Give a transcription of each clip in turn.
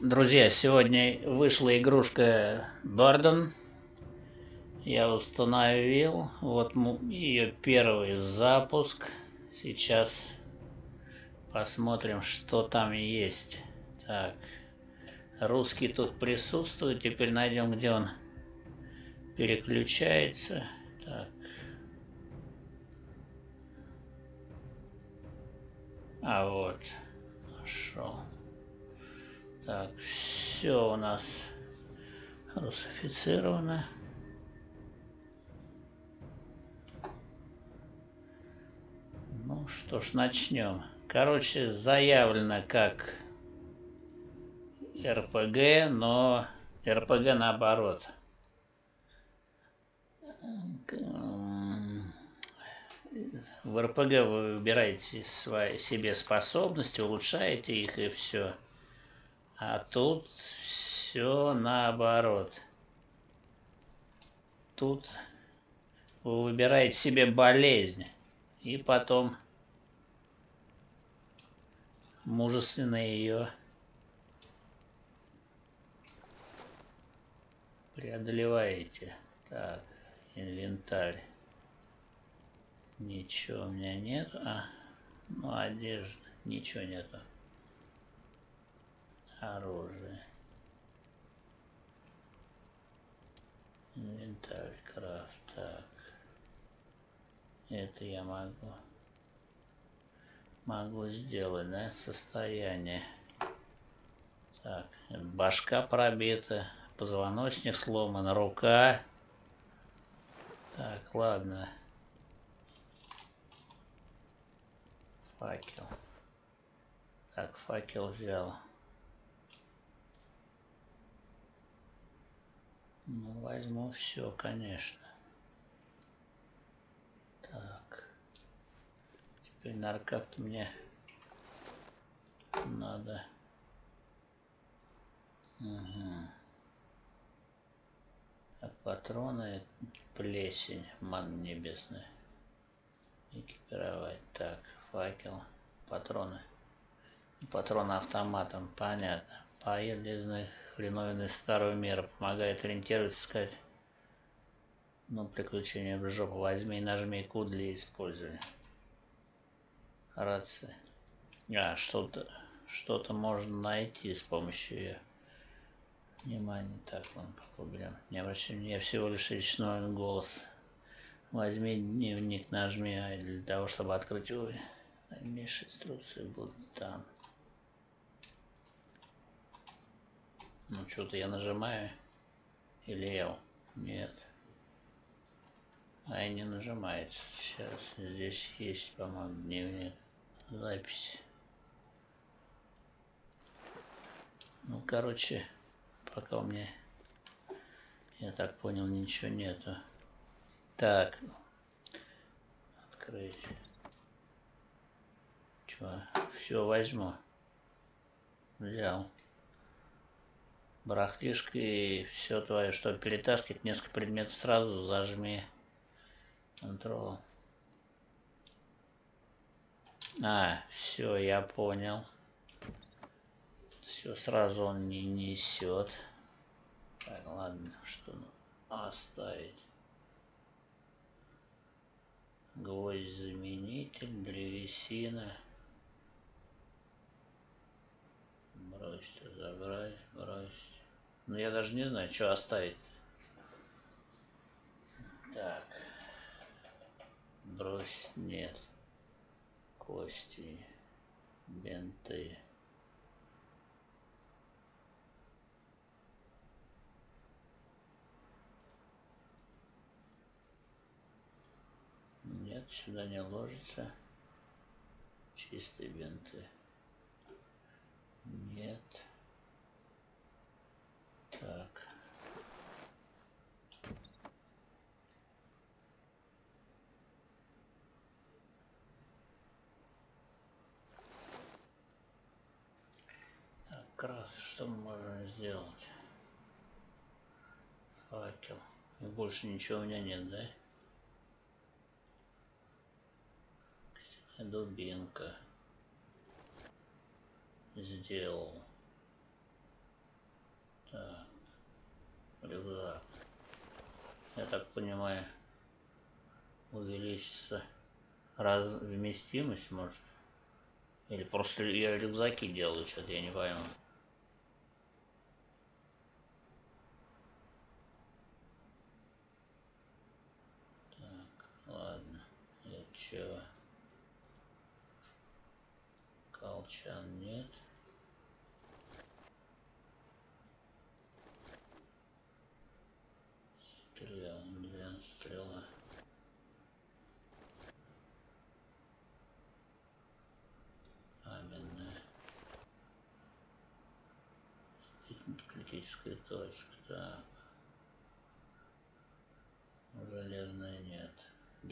Друзья, сегодня вышла игрушка Барден. Я установил. Вот ее первый запуск. Сейчас посмотрим, что там есть. Так. Русский тут присутствует. Теперь найдем, где он переключается. Так. А вот. Нашел. Так, все у нас русифицировано. Ну что ж, начнем. Короче, заявлено как РПГ, но РПГ наоборот. В РПГ вы выбираете свои себе способности, улучшаете их и все. А тут все наоборот. Тут вы выбираете себе болезнь и потом мужественно ее преодолеваете. Так, инвентарь. Ничего у меня нет. А, ну, одежда. Ничего нету оружие. Инвентарь, крафт, так. Это я могу. Могу сделать, да, состояние. Так, башка пробита, позвоночник сломан, рука. Так, ладно. Факел. Так, факел взял. Ну, возьму все, конечно. Так. Теперь, наверное, как-то мне надо... Угу. Так, патроны, плесень, ман небесная. Экипировать. Так, факел, патроны. Патроны автоматом, понятно. Поездный хреновины старого мира. Помогает ориентироваться, сказать. Ну, приключение в жопу возьми и нажми Q для использования. Рация. А, что-то что-то можно найти с помощью ее. Внимание, так, ладно, попробуем. Не обращай мне всего лишь речной голос. Возьми дневник, нажми а для того, чтобы открыть его. Дальнейшие инструкции будут там. Ну, что-то я нажимаю. Или L. Нет. А и не нажимается. Сейчас здесь есть, по-моему, дневник. Запись. Ну, короче, пока у меня, я так понял, ничего нету. Так. Открыть. Чего? Все возьму. Взял барахлишко и все твое, чтобы перетаскивать несколько предметов сразу, зажми Ctrl. А, все, я понял. Все сразу он не несет. Так, ладно, что оставить. Гвоздь заменитель, древесина. Бросить, забрать, бросить. Но ну, я даже не знаю, что оставить. Так. Брось, нет. Кости, бенты. Нет, сюда не ложится. Чистые бенты. Нет. Так. Так, раз, что мы можем сделать? Факел. И больше ничего у меня нет, да? Дубинка. Сделал. Так. Рюкзак. Я так понимаю, увеличится раз вместимость может. Или просто я рюкзаки делаю, что-то я не пойму. Так, ладно. Чё? Колчан нет.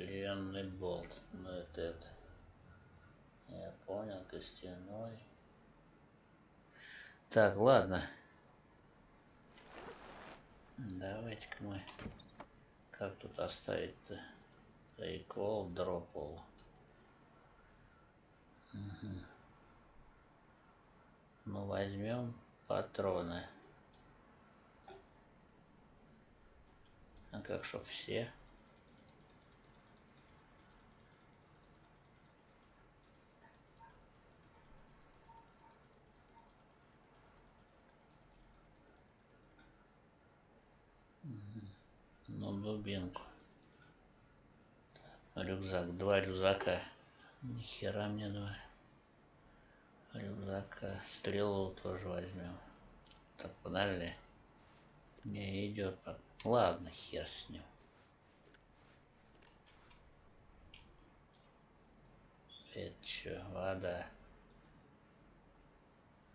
Деревянный болт. Ну это это. Я понял, костяной. Так, ладно. Давайте-ка мы... Как тут оставить-то? Тайкол, дропол. Угу. Ну, возьмем патроны. А как, чтоб все? Ну, дубинку. Рюкзак. Два рюкзака. Нихера мне два. Рюкзака. Стрелу тоже возьмем. Так, подожди. Не идет. Ладно, хер с ним. Это что, вода?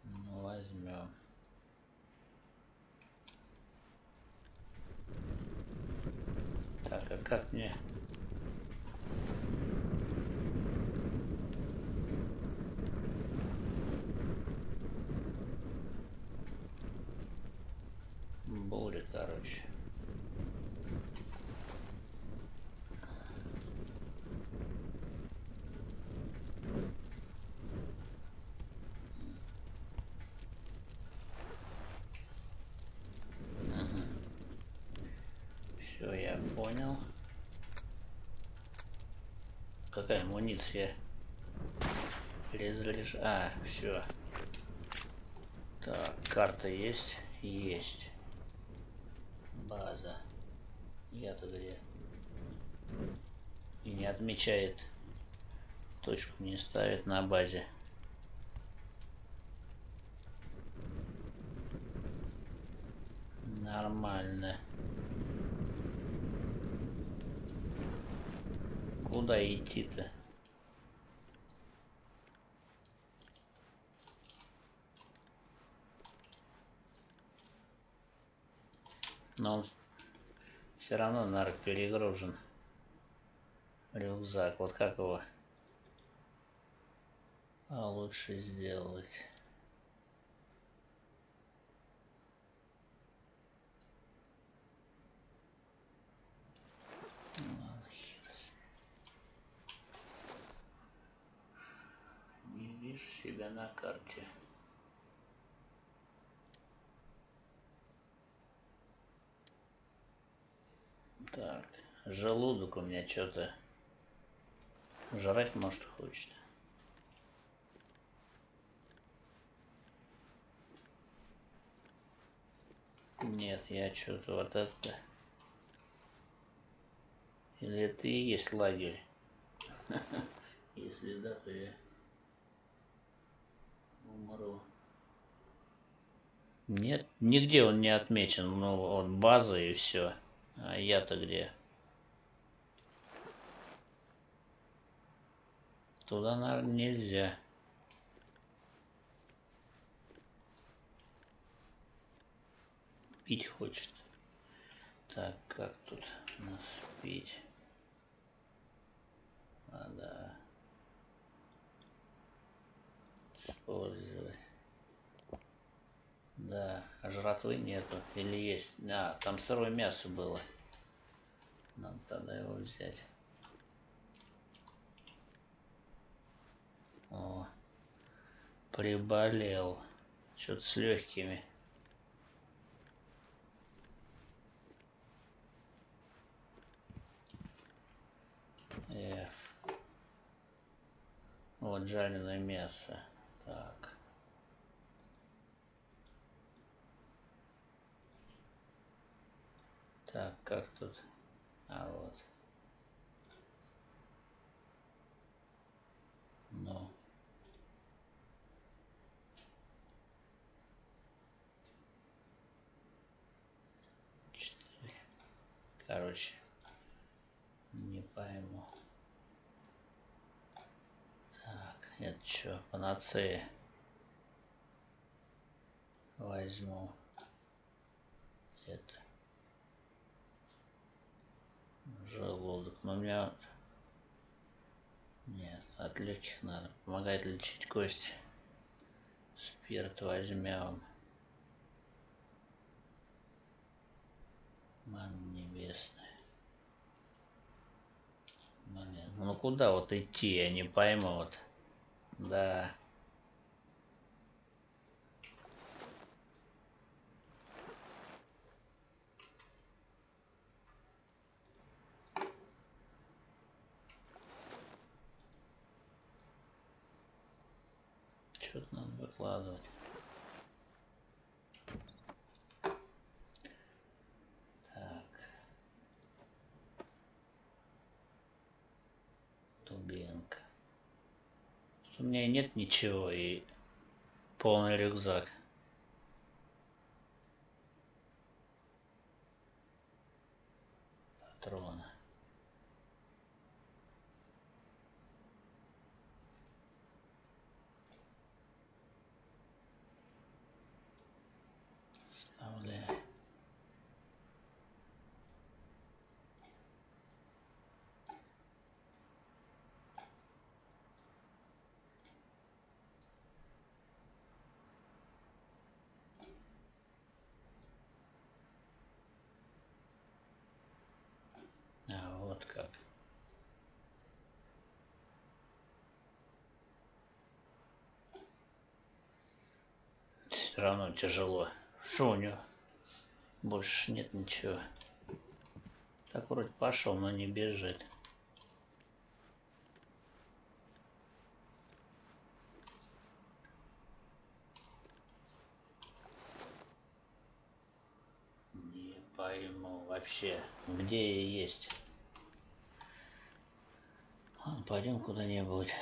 Ну, возьмем. Так, а как мне... Бури, короче. Все, я понял. Какая амуниция? Перезаряж... А, все. Так, карта есть? Есть. База. Я-то где? И не отмечает. Точку не ставит на базе. Нормально. Куда идти-то? Но он все равно, наверное, перегружен. Рюкзак. Вот как его а лучше сделать? Не себя на карте. Так, желудок у меня что-то жрать может хочет. Нет, я что-то вот это... Или это и есть лагерь? Если да, то я Нет, нигде он не отмечен, но вот база и все. А я-то где? Туда, наверное, нельзя. Пить хочет. Так, как тут у нас пить? Надо Козы. Да, жратвы нету. Или есть? А, там сырое мясо было. Надо тогда его взять. О, приболел. Что-то с легкими. F. Вот жареное мясо. Так. Так, как тут? А вот. Ну. Короче, не пойму. Это что, панацея? Возьму это. Желудок. Но у меня... Нет, от легких надо. Помогает лечить кости. Спирт возьмем. Ман небесная. Блин, ну куда вот идти, я не пойму вот. Да. Что-то надо выкладывать. Так. Тубенка. У меня нет ничего и полный рюкзак. Патроны. Вставляю. А, вот как. Все равно тяжело. Что у него? Больше нет ничего. Так вроде пошел, но не бежит. Не пойму вообще, где я есть. Ладно, пойдем куда-нибудь.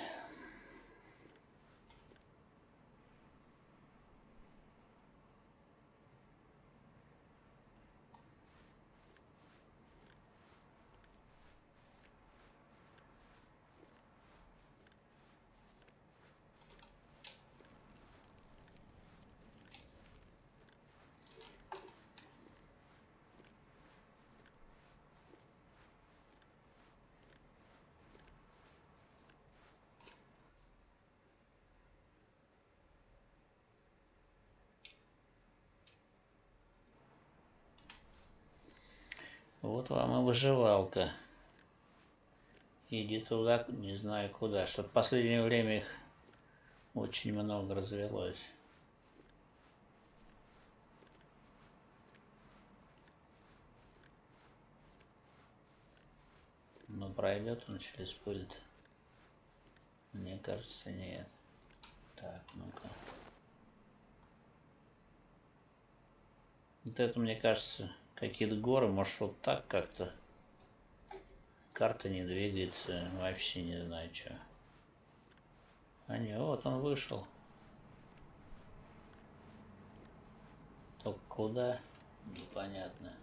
Вот вам и выживалка. Иди туда, не знаю куда. Что в последнее время их очень много развелось. Но пройдет он через пульт? Мне кажется, нет. Так, ну-ка. Вот это, мне кажется, какие-то горы, может вот так как-то. Карта не двигается, вообще не знаю что. А не, вот он вышел. Только куда? Непонятно.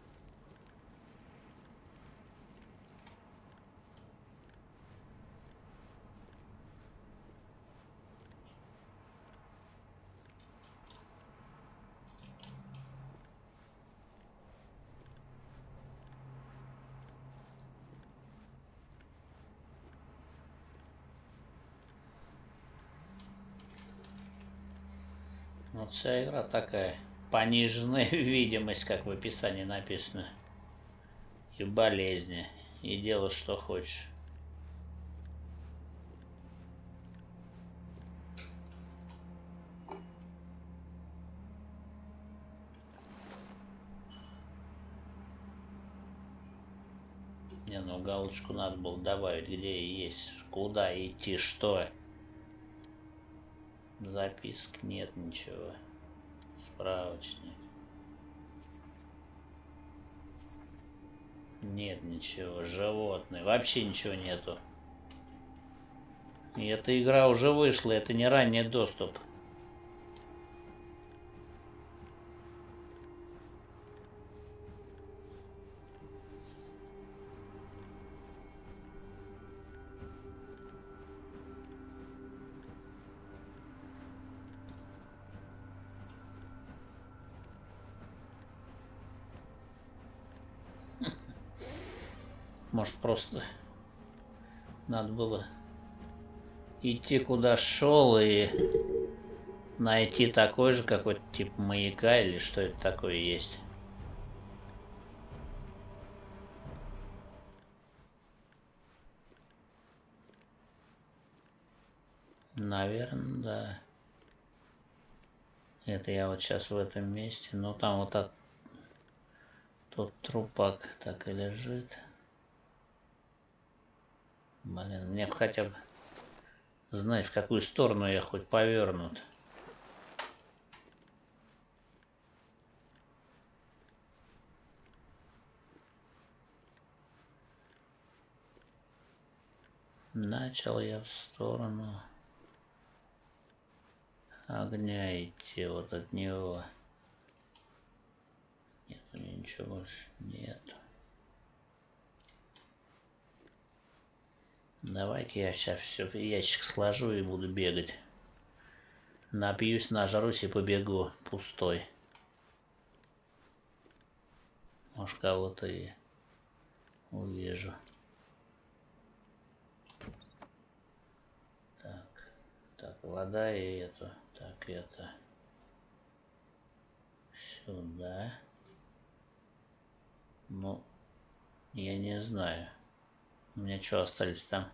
Вот вся игра такая. Пониженная видимость, как в описании написано. И болезни. И делай, что хочешь. Не, ну галочку надо было добавить, где есть, куда идти, что. Записок нет ничего. Справочник. Нет ничего. Животные. Вообще ничего нету. И эта игра уже вышла, это не ранний доступ. Может просто надо было идти куда шел и найти такой же какой-то тип маяка или что это такое есть. Наверное, да. Это я вот сейчас в этом месте. Ну там вот так тот трупак так и лежит. Блин, мне хотя бы знать, в какую сторону я хоть повернут. Начал я в сторону огня идти, вот от него. Нет, ничего больше нету. Давай-ка я сейчас все в ящик сложу и буду бегать. Напьюсь, нажрусь и побегу пустой. Может кого-то и увижу. Так, так, вода и это, так, это сюда. Ну, я не знаю. У меня что остались там?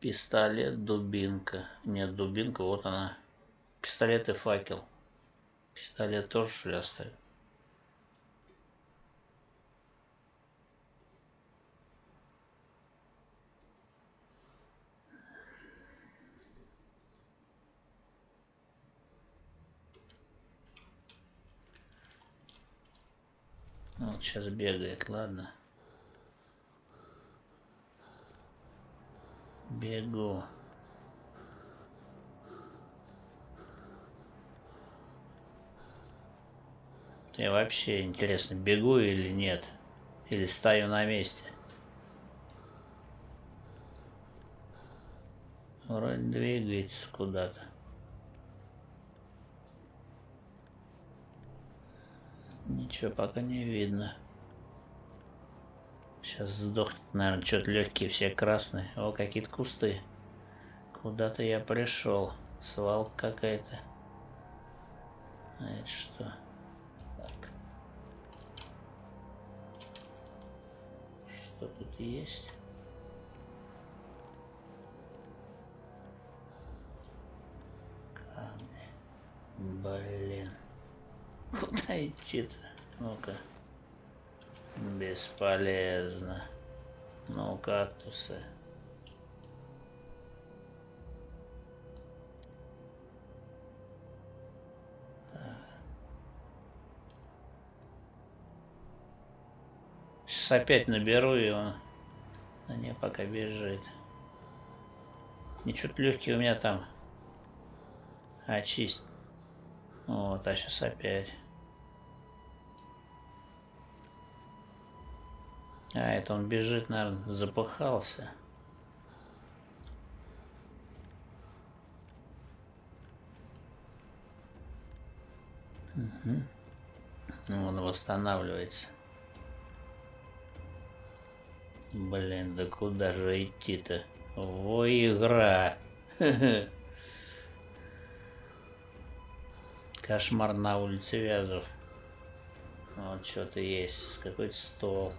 Пистолет, дубинка. Нет, дубинка, вот она. Пистолет и факел. Пистолет тоже что ли оставил? Вот сейчас бегает, ладно. Бегу. Я вообще интересно, бегу или нет? Или стою на месте? Вроде двигается куда-то. Ничего пока не видно. Сейчас сдохнет, наверное, что-то легкие все красные. О, какие-то кусты. Куда-то я пришел. Свалка какая-то. А это что? Так. Что тут есть? Камни. Блин. Куда идти-то? Ну-ка. Бесполезно. Ну, кактусы. Сейчас опять наберу его. А не, пока бежит. Ничего легкий у меня там. Очисть. Вот, а сейчас опять. А, это он бежит, наверное, запыхался. Угу. Ну, он восстанавливается. Блин, да куда же идти-то? Во игра! Кошмар на улице Вязов. Вот что-то есть, какой-то стол.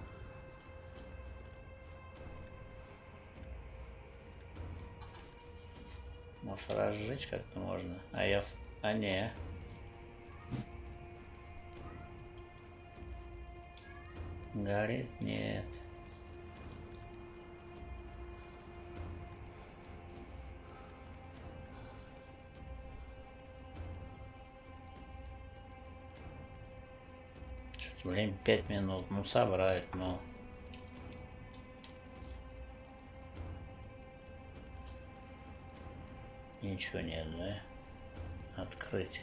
Может разжечь как-то можно? А я... А не. Горит? Нет. Блин, 5 минут. Ну, собрать, ну. Ничего нет, да? Открыть.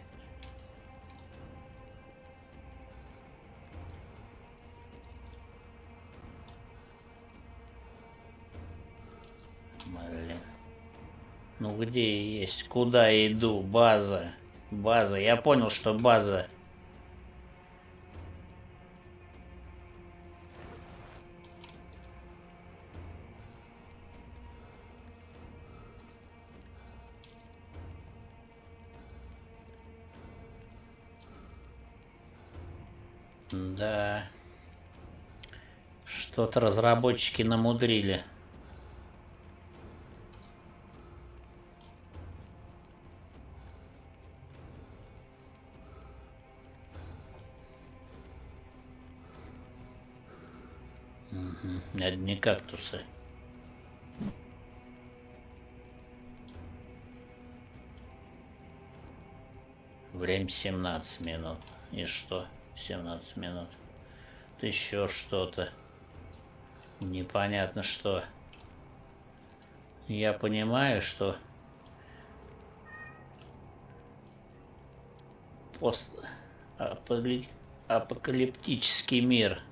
Блин. Ну где есть? Куда иду? База. База. Я понял, что база. Разработчики намудрили. Угу. Одни кактусы. Время 17 минут. И что? 17 минут. Еще что-то. Непонятно что. Я понимаю, что апокалиптический мир,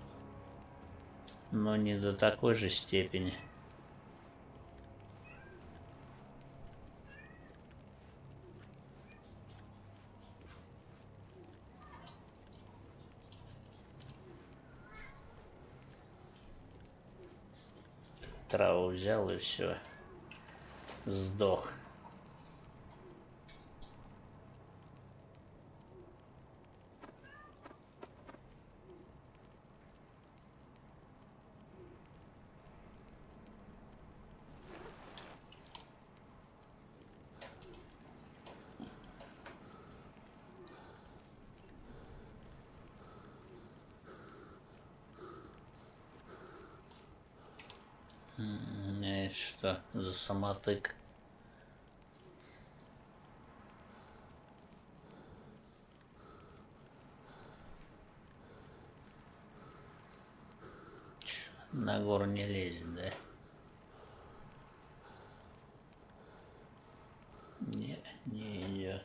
но не до такой же степени. Траву взял и все. Сдох. что за самотык. На гору не лезет, да? Не, не идет.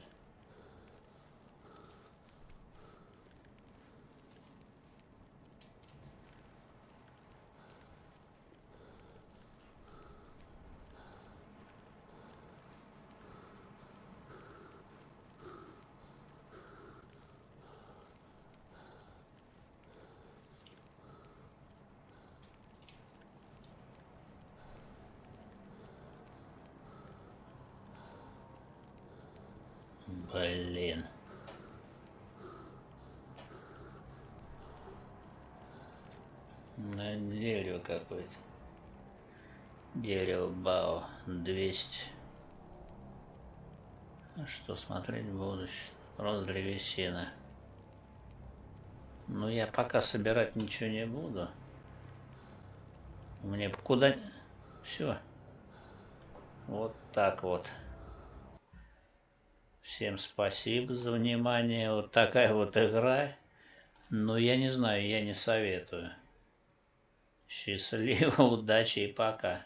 Блин. На дерево какое-то. Дерево Бао 200. А что смотреть в будущее? Рост древесина. Ну я пока собирать ничего не буду. Мне куда... Все. Вот так вот. Всем спасибо за внимание. Вот такая вот игра. Но я не знаю, я не советую. Счастливо, удачи и пока.